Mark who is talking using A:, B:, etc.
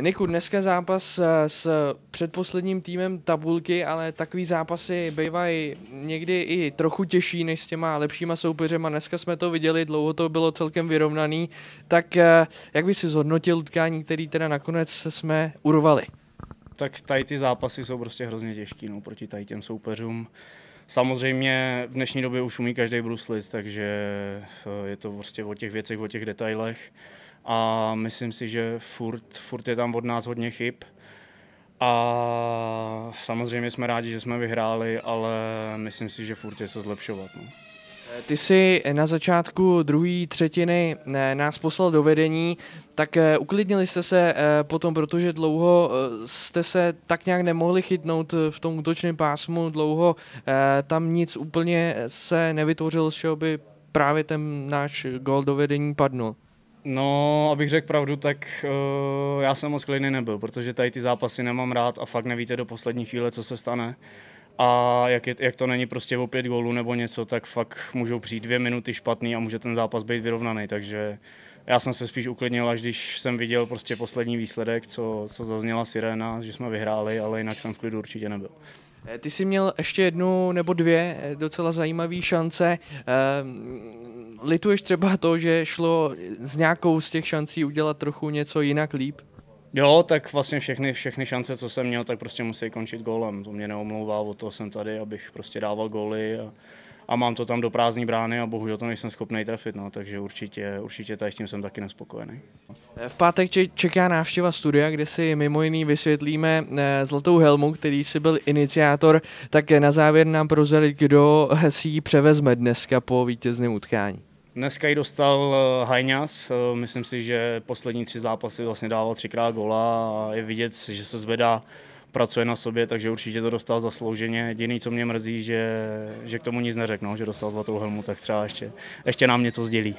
A: Niku, dneska zápas eh, s předposledním týmem tabulky, ale takový zápasy bývají někdy i trochu těžší než s těma lepšíma soupeřema. Dneska jsme to viděli, dlouho to bylo celkem vyrovnaný. Tak eh, jak by si zhodnotil utkání, který teda nakonec jsme urvali?
B: Tak tady ty zápasy jsou prostě hrozně těžký no, proti tady těm soupeřům. Samozřejmě v dnešní době už umí každý bruslit, takže eh, je to prostě o těch věcech, o těch detailech a myslím si, že furt, furt je tam od nás hodně chyb. A samozřejmě jsme rádi, že jsme vyhráli, ale myslím si, že furt je co zlepšovat. No.
A: Ty jsi na začátku druhé třetiny eh, nás poslal do vedení, tak eh, uklidnili jste se eh, potom, protože dlouho jste se tak nějak nemohli chytnout v tom útočném pásmu, dlouho tam nic úplně se nevytvořilo, z čeho by právě ten náš gol do vedení padnul.
B: No, abych řekl pravdu, tak uh, já jsem moc klidný nebyl, protože tady ty zápasy nemám rád a fakt nevíte do poslední chvíle, co se stane. A jak, je, jak to není prostě o pět gólů nebo něco, tak fakt můžou přijít dvě minuty špatný a může ten zápas být vyrovnaný. Takže já jsem se spíš uklidnil, až když jsem viděl prostě poslední výsledek, co, co zazněla sirena, že jsme vyhráli, ale jinak jsem v klidu určitě nebyl.
A: Eh, ty jsi měl ještě jednu nebo dvě eh, docela zajímavé šance. Ehm, lituješ třeba to, že šlo z nějakou z těch šancí udělat trochu něco jinak líp?
B: Jo, tak vlastně všechny, všechny šance, co jsem měl, tak prostě musí končit gólem. To mě neomlouvá, o to jsem tady, abych prostě dával góly a, a mám to tam do prázdné brány a bohužel to nejsem schopný trefit, no, takže určitě, určitě tady s tím jsem taky nespokojený.
A: V pátek čeká návštěva studia, kde si mimo jiný vysvětlíme eh, Zlatou helmu, který si byl iniciátor, tak na závěr nám prozradit, kdo si ji převezme dneska po vítězném utkání.
B: Dneska ji dostal eh, Hajňas, eh, myslím si, že poslední tři zápasy vlastně dával třikrát gola a je vidět, že se zvedá, pracuje na sobě, takže určitě to dostal zaslouženě. Jediný, co mě mrzí, že, že k tomu nic neřeknou, že dostal zlatou helmu, tak třeba ještě, ještě nám něco sdělí.